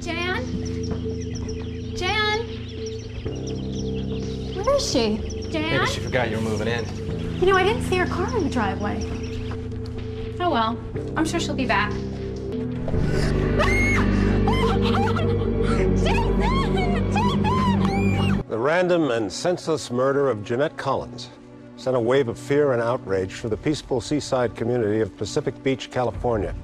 Jan? Jan? Where is she? Jan? Maybe she forgot you were moving in. You know, I didn't see her car in the driveway. Oh well, I'm sure she'll be back. The random and senseless murder of Jeanette Collins sent a wave of fear and outrage through the peaceful seaside community of Pacific Beach, California.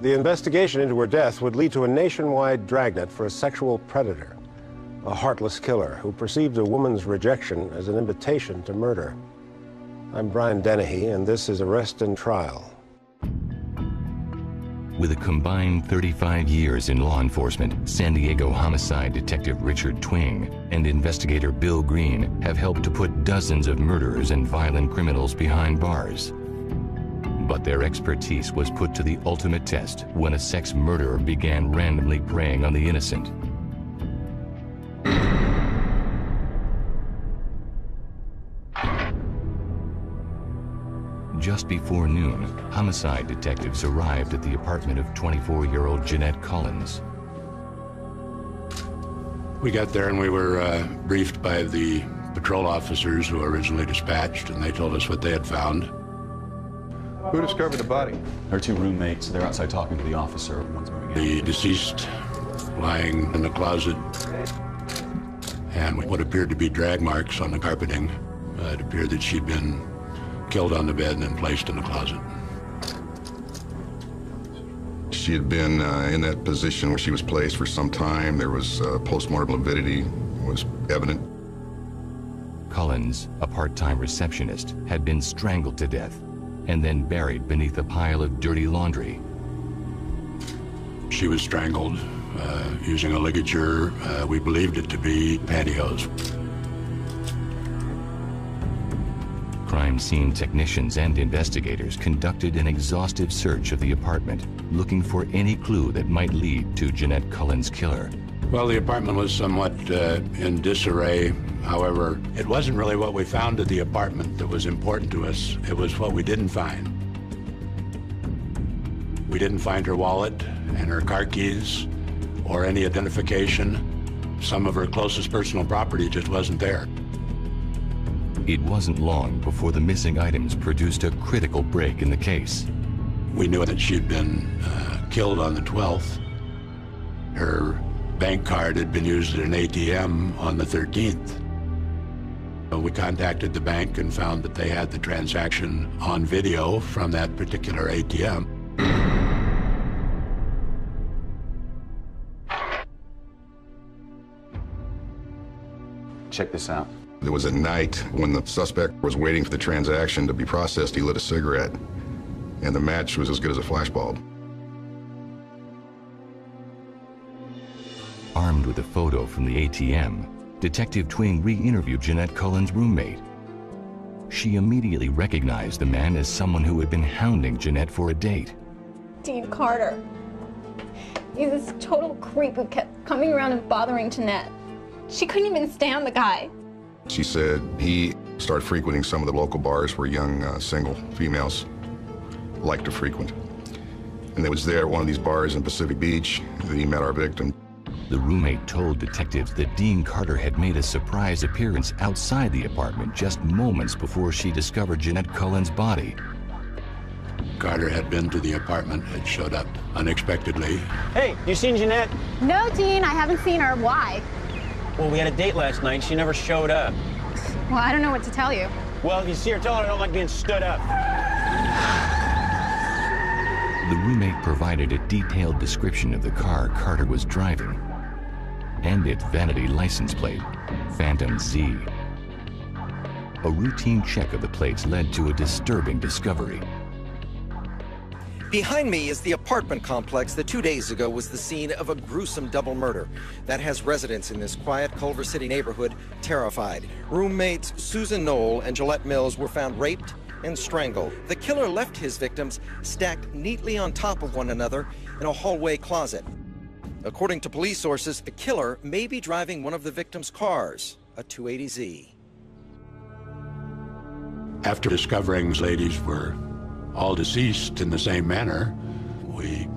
The investigation into her death would lead to a nationwide dragnet for a sexual predator, a heartless killer who perceived a woman's rejection as an invitation to murder. I'm Brian Dennehy, and this is Arrest and Trial. With a combined 35 years in law enforcement, San Diego homicide detective Richard Twing and investigator Bill Green have helped to put dozens of murderers and violent criminals behind bars. But their expertise was put to the ultimate test when a sex murderer began randomly preying on the innocent. Just before noon, homicide detectives arrived at the apartment of 24-year-old Jeanette Collins. We got there and we were uh, briefed by the patrol officers who originally dispatched, and they told us what they had found. Who discovered the body? Her two roommates, they're outside talking to the officer. One's moving in. The deceased lying in the closet, and what appeared to be drag marks on the carpeting. Uh, it appeared that she'd been killed on the bed and then placed in the closet. She had been uh, in that position where she was placed for some time. There was uh, postmortem lividity was evident. Collins, a part-time receptionist, had been strangled to death and then buried beneath a pile of dirty laundry. She was strangled uh, using a ligature. Uh, we believed it to be pantyhose. Crime scene technicians and investigators conducted an exhaustive search of the apartment, looking for any clue that might lead to Jeanette Cullen's killer. Well, the apartment was somewhat uh, in disarray. However, it wasn't really what we found at the apartment that was important to us. It was what we didn't find. We didn't find her wallet and her car keys or any identification. Some of her closest personal property just wasn't there. It wasn't long before the missing items produced a critical break in the case. We knew that she'd been uh, killed on the 12th. Her bank card had been used at an ATM on the 13th. We contacted the bank and found that they had the transaction on video from that particular ATM. Check this out. There was a night when the suspect was waiting for the transaction to be processed. He lit a cigarette, and the match was as good as a flashbulb. Armed with a photo from the ATM, Detective Twing re-interviewed Jeanette Cullen's roommate. She immediately recognized the man as someone who had been hounding Jeanette for a date. Dean Carter. He's this total creep who kept coming around and bothering Jeanette. She couldn't even stand the guy. She said he started frequenting some of the local bars where young uh, single females like to frequent. And it was there at one of these bars in Pacific Beach that he met our victim. The roommate told detectives that Dean Carter had made a surprise appearance outside the apartment just moments before she discovered Jeanette Cullen's body. Carter had been to the apartment, had showed up unexpectedly. Hey, you seen Jeanette? No, Dean, I haven't seen her. Why? Well, we had a date last night. She never showed up. Well, I don't know what to tell you. Well, if you see her, tell her I don't like being stood up. The roommate provided a detailed description of the car Carter was driving and its vanity license plate, Phantom Z. A routine check of the plates led to a disturbing discovery. Behind me is the apartment complex that two days ago was the scene of a gruesome double murder that has residents in this quiet Culver City neighborhood terrified. Roommates Susan Knoll and Jillette Mills were found raped and strangled. The killer left his victims stacked neatly on top of one another in a hallway closet. According to police sources, the killer may be driving one of the victims' cars, a 280Z. After discovering the ladies were all deceased in the same manner, we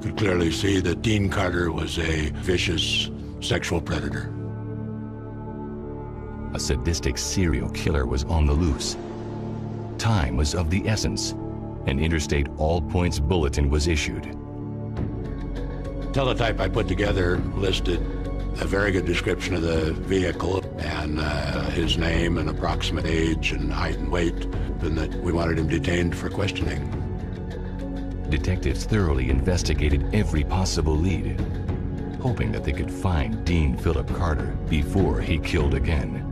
could clearly see that Dean Carter was a vicious sexual predator. A sadistic serial killer was on the loose. Time was of the essence. An Interstate All Points Bulletin was issued. Teletype I put together listed a very good description of the vehicle and uh, his name and approximate age and height and weight, and that we wanted him detained for questioning. Detectives thoroughly investigated every possible lead, hoping that they could find Dean Philip Carter before he killed again.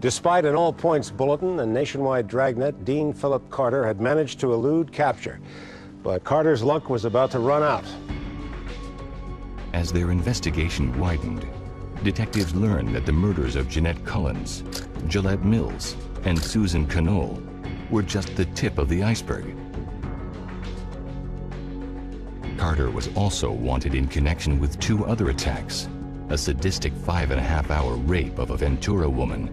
Despite an all points bulletin and nationwide dragnet, Dean Philip Carter had managed to elude capture. But Carter's luck was about to run out. As their investigation widened, detectives learned that the murders of Jeanette Collins, Jillette Mills, and Susan Knoll were just the tip of the iceberg. Carter was also wanted in connection with two other attacks, a sadistic five and a half hour rape of a Ventura woman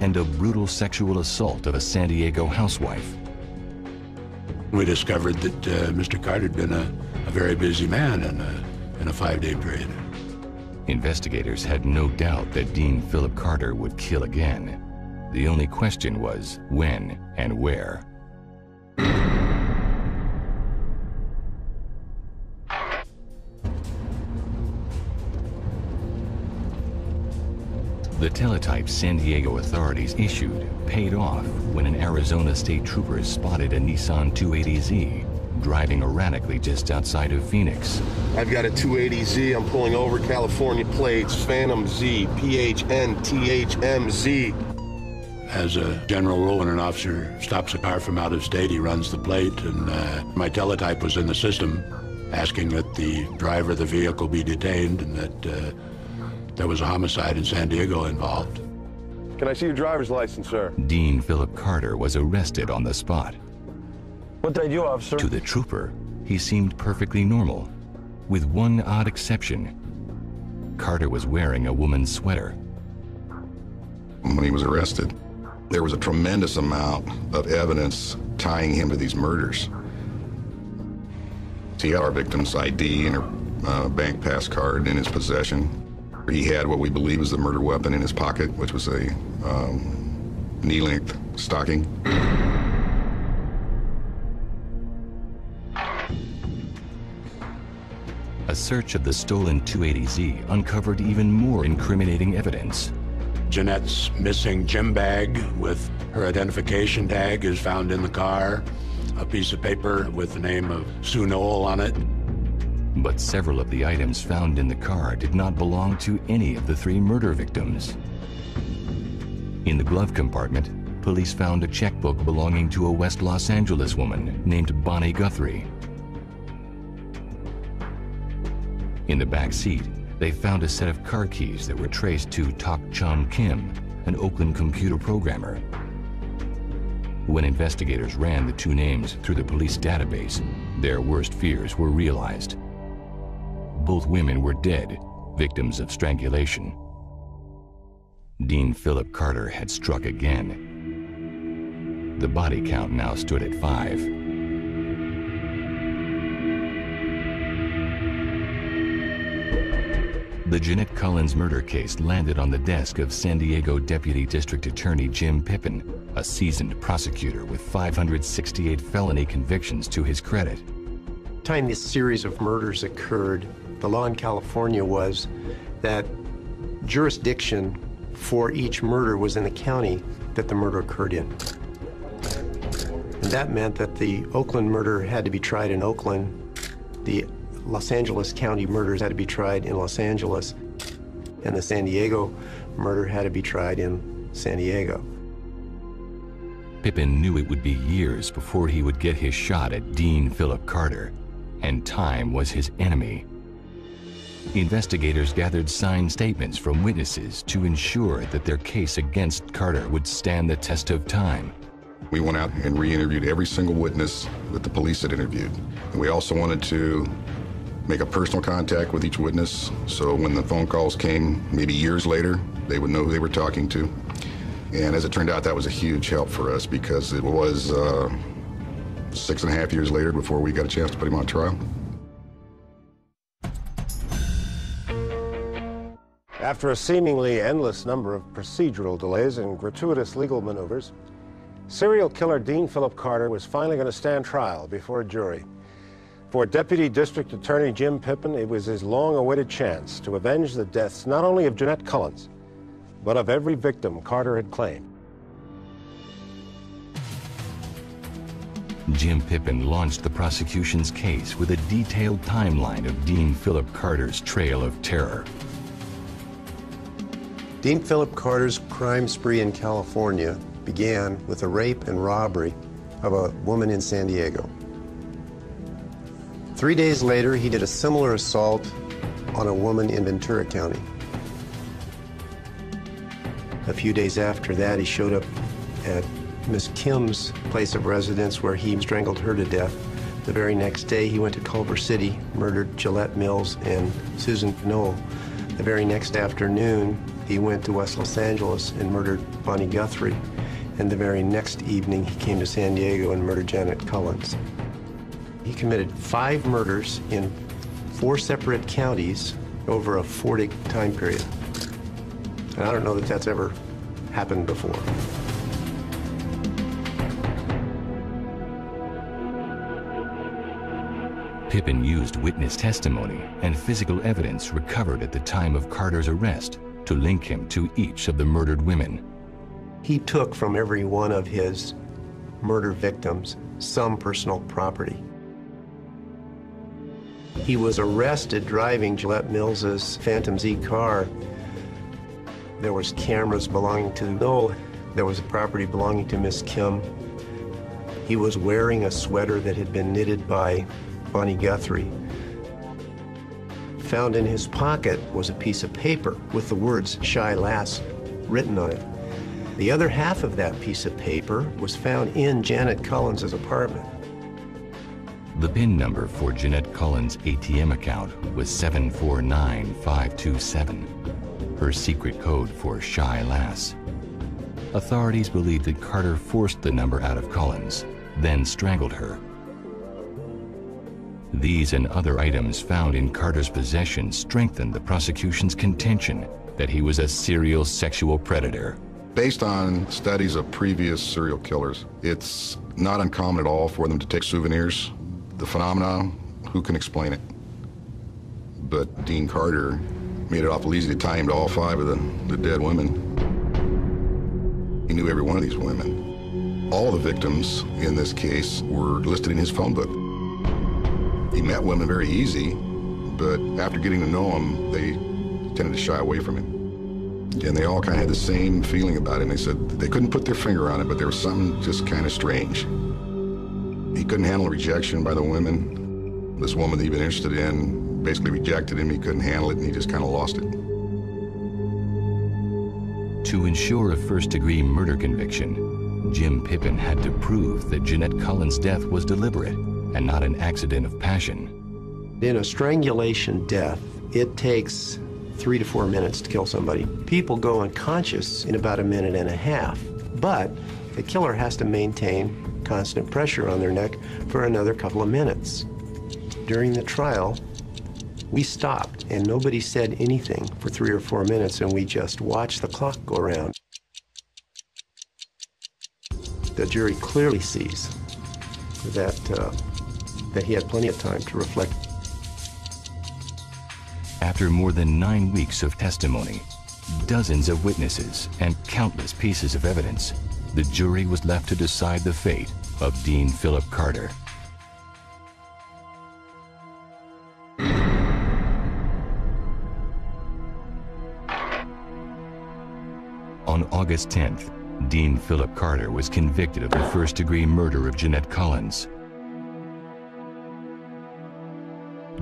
and a brutal sexual assault of a San Diego housewife. We discovered that uh, Mr. Carter had been a, a very busy man in a, in a five-day period. Investigators had no doubt that Dean Philip Carter would kill again. The only question was when and where. The teletype San Diego authorities issued paid off when an Arizona state trooper spotted a Nissan 280Z driving erratically just outside of Phoenix. I've got a 280Z. I'm pulling over California plates, Phantom Z, PHN, THMZ. As a general rule, when an officer stops a car from out of state, he runs the plate, and uh, my teletype was in the system asking that the driver of the vehicle be detained and that uh, there was a homicide in San Diego involved. Can I see your driver's license, sir? Dean Philip Carter was arrested on the spot. What did I do, officer? To the trooper, he seemed perfectly normal, with one odd exception. Carter was wearing a woman's sweater. When he was arrested, there was a tremendous amount of evidence tying him to these murders. He had our victim's ID and her uh, bank pass card in his possession. He had what we believe is the murder weapon in his pocket, which was a um, knee-length stocking. A search of the stolen 280Z uncovered even more incriminating evidence. Jeanette's missing gym bag with her identification tag is found in the car. A piece of paper with the name of Sue Knoll on it. But several of the items found in the car did not belong to any of the three murder victims. In the glove compartment, police found a checkbook belonging to a West Los Angeles woman named Bonnie Guthrie. In the back seat, they found a set of car keys that were traced to Tak Chum Kim, an Oakland computer programmer. When investigators ran the two names through the police database, their worst fears were realized. Both women were dead, victims of strangulation. Dean Philip Carter had struck again. The body count now stood at five. The Jeanette Collins murder case landed on the desk of San Diego Deputy District Attorney Jim Pippin, a seasoned prosecutor with 568 felony convictions to his credit. Time this series of murders occurred, the law in California was that jurisdiction for each murder was in the county that the murder occurred in. And that meant that the Oakland murder had to be tried in Oakland, the Los Angeles County murders had to be tried in Los Angeles, and the San Diego murder had to be tried in San Diego. Pippin knew it would be years before he would get his shot at Dean Philip Carter, and time was his enemy. Investigators gathered signed statements from witnesses to ensure that their case against Carter would stand the test of time. We went out and re-interviewed every single witness that the police had interviewed. And we also wanted to make a personal contact with each witness, so when the phone calls came, maybe years later, they would know who they were talking to. And as it turned out, that was a huge help for us because it was uh, six and a half years later before we got a chance to put him on trial. After a seemingly endless number of procedural delays and gratuitous legal maneuvers, serial killer Dean Philip Carter was finally going to stand trial before a jury. For Deputy District Attorney Jim Pippin, it was his long-awaited chance to avenge the deaths not only of Jeanette Collins, but of every victim Carter had claimed. Jim Pippin launched the prosecution's case with a detailed timeline of Dean Philip Carter's trail of terror. Dean Philip Carter's crime spree in California began with a rape and robbery of a woman in San Diego. Three days later, he did a similar assault on a woman in Ventura County. A few days after that, he showed up at Miss Kim's place of residence where he strangled her to death. The very next day, he went to Culver City, murdered Jillette Mills and Susan Knoll. The very next afternoon, he went to West Los Angeles and murdered Bonnie Guthrie. And the very next evening, he came to San Diego and murdered Janet Collins. He committed five murders in four separate counties over a four-day time period. And I don't know that that's ever happened before. Pippin used witness testimony and physical evidence recovered at the time of Carter's arrest to link him to each of the murdered women. He took from every one of his murder victims some personal property. He was arrested driving Jillette Mills's Phantom Z car. There was cameras belonging to Knoll. There was a property belonging to Miss Kim. He was wearing a sweater that had been knitted by Bonnie Guthrie. Found in his pocket was a piece of paper with the words Shy Lass written on it. The other half of that piece of paper was found in Janet Collins' apartment. The PIN number for Jeanette Collins' ATM account was 749527, her secret code for Shy Lass. Authorities believe that Carter forced the number out of Collins, then strangled her. These and other items found in Carter's possession strengthened the prosecution's contention that he was a serial sexual predator. Based on studies of previous serial killers, it's not uncommon at all for them to take souvenirs. The phenomena, who can explain it? But Dean Carter made it awful easy to tie him to all five of the, the dead women. He knew every one of these women. All the victims in this case were listed in his phone book. He met women very easy, but after getting to know them, they tended to shy away from him. And they all kind of had the same feeling about him. They said they couldn't put their finger on it, but there was something just kind of strange. He couldn't handle rejection by the women. This woman that he'd been interested in basically rejected him. He couldn't handle it, and he just kind of lost it. To ensure a first-degree murder conviction, Jim Pippin had to prove that Jeanette Collins' death was deliberate and not an accident of passion. In a strangulation death, it takes three to four minutes to kill somebody. People go unconscious in about a minute and a half, but the killer has to maintain constant pressure on their neck for another couple of minutes. During the trial, we stopped and nobody said anything for three or four minutes and we just watched the clock go around. The jury clearly sees that, uh, that he had plenty of time to reflect. After more than nine weeks of testimony, dozens of witnesses, and countless pieces of evidence, the jury was left to decide the fate of Dean Philip Carter. On August 10th, Dean Philip Carter was convicted of the first-degree murder of Jeanette Collins.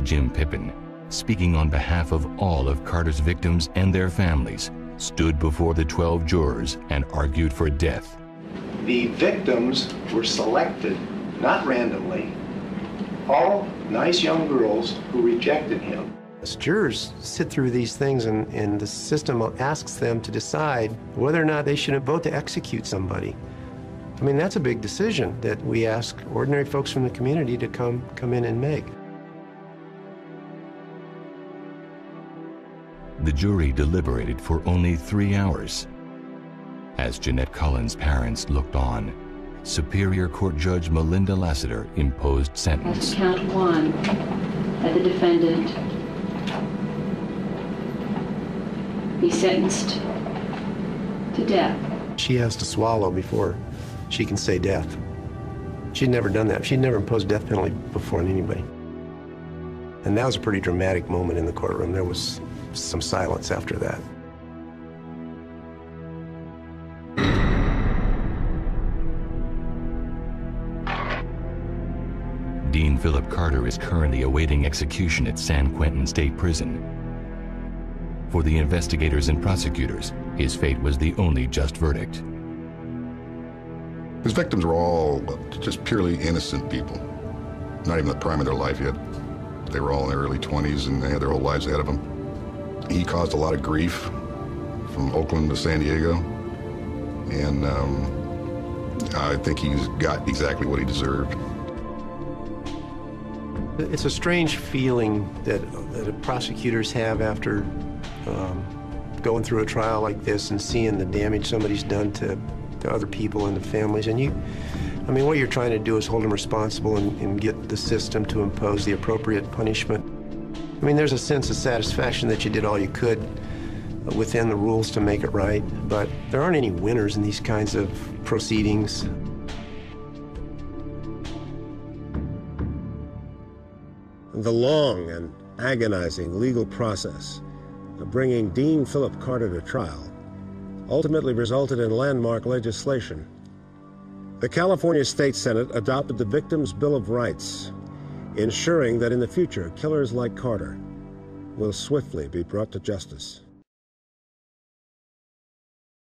Jim Pippin, speaking on behalf of all of Carter's victims and their families, stood before the 12 jurors and argued for death. The victims were selected, not randomly, all nice young girls who rejected him. As jurors sit through these things and, and the system asks them to decide whether or not they should vote to execute somebody. I mean, that's a big decision that we ask ordinary folks from the community to come, come in and make. The jury deliberated for only three hours. As Jeanette Collins' parents looked on, Superior Court Judge Melinda Lassiter imposed As sentence. to count one, that the defendant be sentenced to death. She has to swallow before she can say death. She'd never done that. She'd never imposed death penalty before on anybody. And that was a pretty dramatic moment in the courtroom. There was some silence after that. Dean Philip Carter is currently awaiting execution at San Quentin State Prison. For the investigators and prosecutors, his fate was the only just verdict. His victims were all just purely innocent people, not even the prime of their life yet. They were all in their early 20s and they had their whole lives ahead of them. He caused a lot of grief from Oakland to San Diego, and um, I think he's got exactly what he deserved. It's a strange feeling that, that prosecutors have after um, going through a trial like this and seeing the damage somebody's done to, to other people and the families. And you, I mean, what you're trying to do is hold them responsible and, and get the system to impose the appropriate punishment. I mean, there's a sense of satisfaction that you did all you could within the rules to make it right, but there aren't any winners in these kinds of proceedings. The long and agonizing legal process of bringing Dean Philip Carter to trial ultimately resulted in landmark legislation. The California State Senate adopted the Victims' Bill of Rights, ensuring that in the future killers like Carter will swiftly be brought to justice.